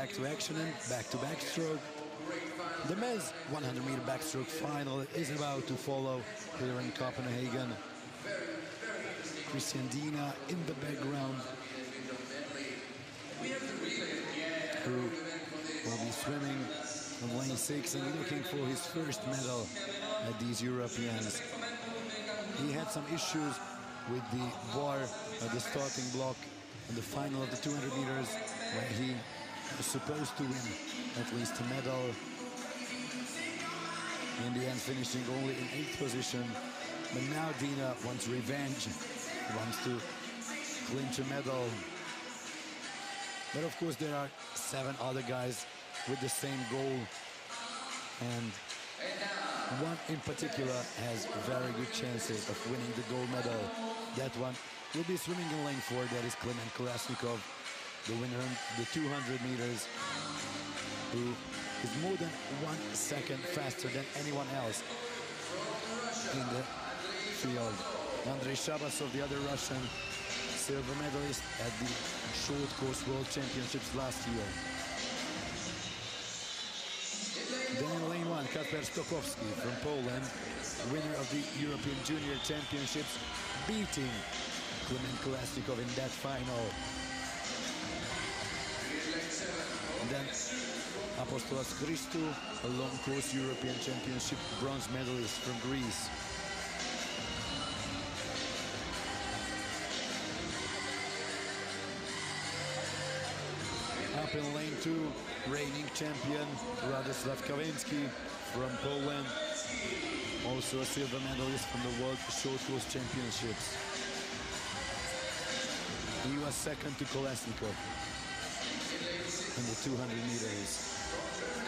Back to action and back to backstroke. The men's 100 meter backstroke final is about to follow here in Copenhagen. Christian Diener in the background, who will be swimming on lane six and looking for his first medal at these Europeans. He had some issues with the bar at the starting block in the final of the 200 meters where he was supposed to win at least a medal. In the end, finishing only in eighth position. But now Diener wants revenge, wants to clinch a medal. But of course, there are seven other guys with the same goal. And one in particular has very good chances of winning the gold medal. That one will be swimming in lane four. That is Kliment Kolesnikov, the winner the 200 meters, who is more than one second faster than anyone else in the field. Andrei Shabasov, the other Russian silver medalist at the short course world championships last year. Then in lane one, Kacper Stokowski from Poland, winner of the European Junior Championships, beating Kliment Kolesnikov in that final. Then Apostolos Christou, a long course European Championship bronze medalist from Greece. Up in lane two, reigning champion Radoslav Kawęcki from Poland, also a silver medalist from the World Short Course Championships. He was second to Kolesnikov in the 200 meters.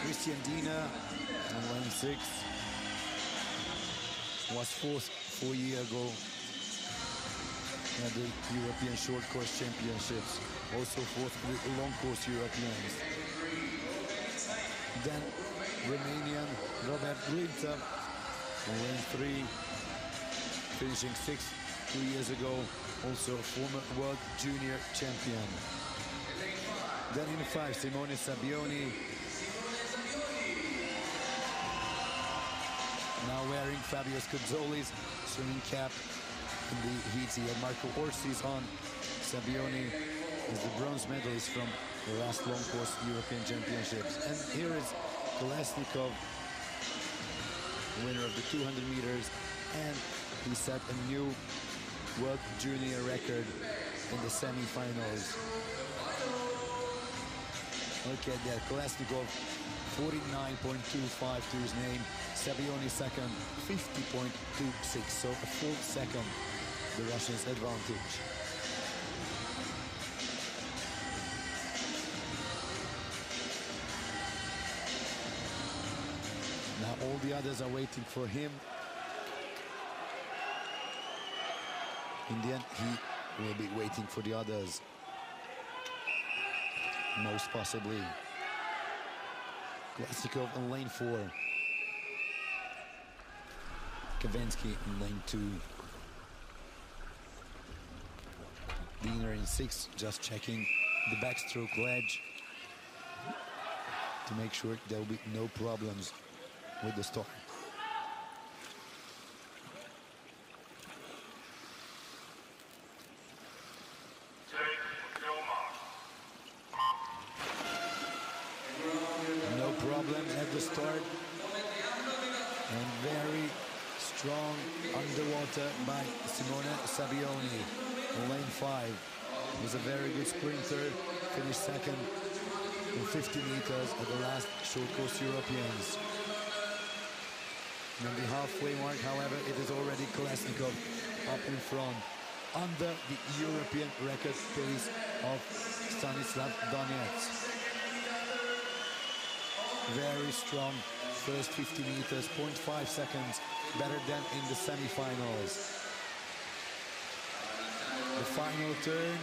Christian Diener on lane six was fourth four years ago at the European Short Course Championships, also fourth long course Europeans. Then Romanian Robert Glinta on lane three, finishing sixth two years ago, also former world junior champion. Then in five, Simone Sabbioni. Now wearing Fabio Scozzoli's swimming cap in the heats. He had Marco Orsi's on. Sabbioni is the bronze medalist from the last long course European Championships. And here is Kolesnikov, winner of the 200 meters, and he set a new world junior record in the semi-finals. Look at that, Kolesnikov 49.25 to his name, Sabbioni second, 50.26, so a full second, the Russians' advantage. Now all the others are waiting for him. In the end, he will be waiting for the others. Most possibly. Kolesnikov in lane four. Kawęcki in lane two. Diener in six, just checking the backstroke ledge to make sure there will be no problems with the start. No problems at the start. And very strong underwater by Simona Sabbioni in lane five. Was a very good sprinter, finished second in 50 meters at the last short course Europeans. On the halfway mark, however, it is already Kolesnikov up in front under the European record pace of Stanislav Donets. Very strong first 50 meters, 0.5 seconds better than in the semifinals. The final turn,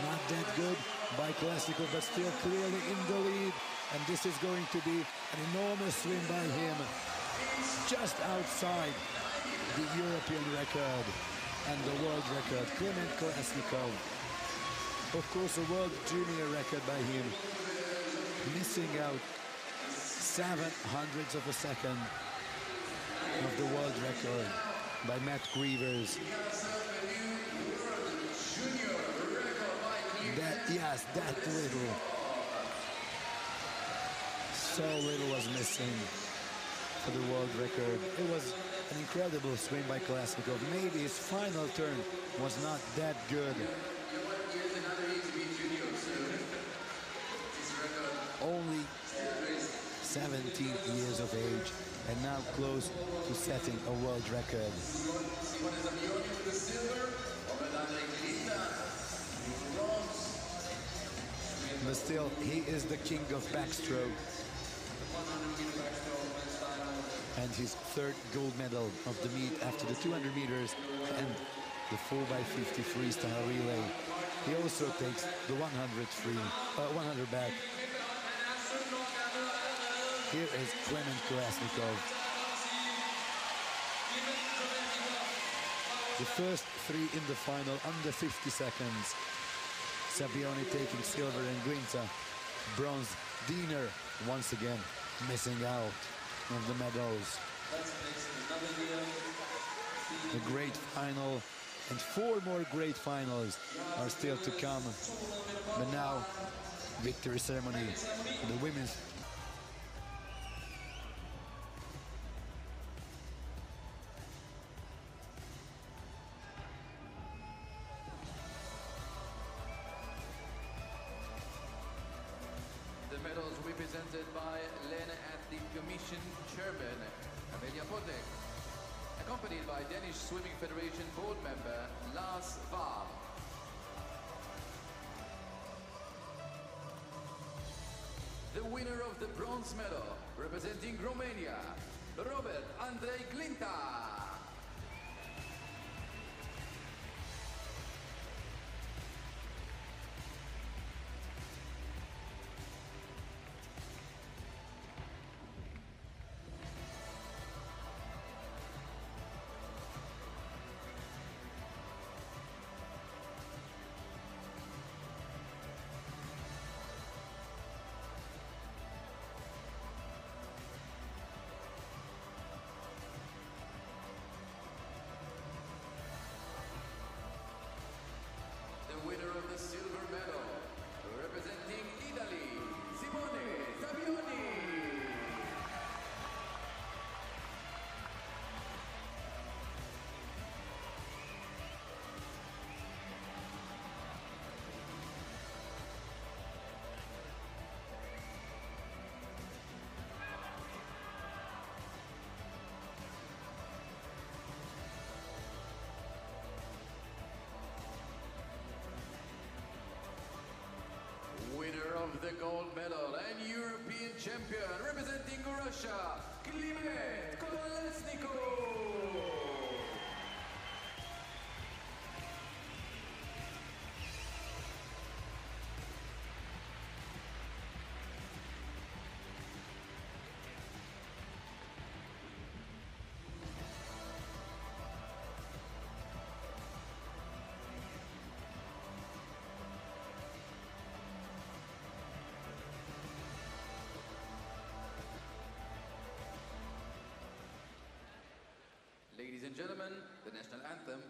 not that good by Kolesnikov, but still clearly in the lead. And this is going to be an enormous swim by him, just outside the European record and the world record, Kliment Kolesnikov. Of course, a world junior record by him. Missing out seven hundredths of a second of the world record by Matt Grevers. That, yes, that little. So little was missing for the world record. It was an incredible swing by Kolesnikov. Maybe his final turn was not that good. 17 years of age and now close to setting a world record. But still, he is the king of backstroke. And his third gold medal of the meet after the 200 meters and the 4x50 freestyle relay. He also takes the 100 free, uh, 100 back. Here is Kliment Kolesnikov. The first three in the final under 50 seconds. Sabbioni taking silver and Glinta. Bronze, Diener once again missing out of the medals. A great final and four more great finals are still to come. But now, victory ceremony, for the women's presented by Lena at the Commission Chairman, Amelia Potek, accompanied by Danish Swimming Federation board member Lars Vaab. The winner of the bronze medal, representing Romania, Robert Andrei Glinta. The silver medal, gold medal and European champion representing Russia, Kliment Kolesnikov. Ladies and gentlemen, the national anthem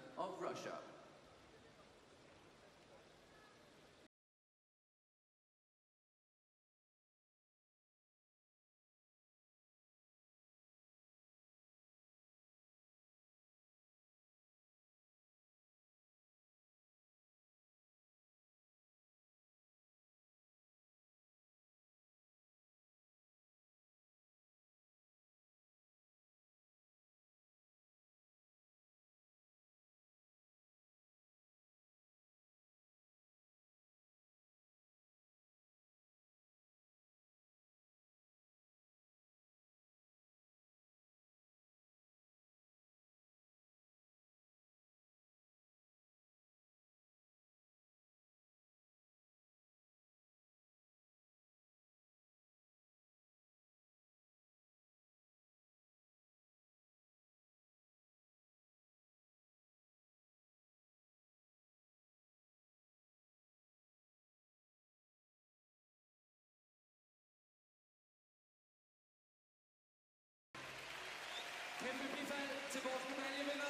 tillbaka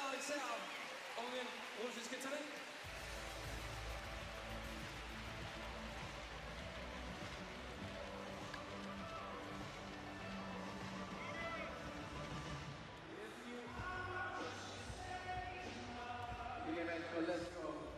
Alexander. Ången russiska talent. The event will let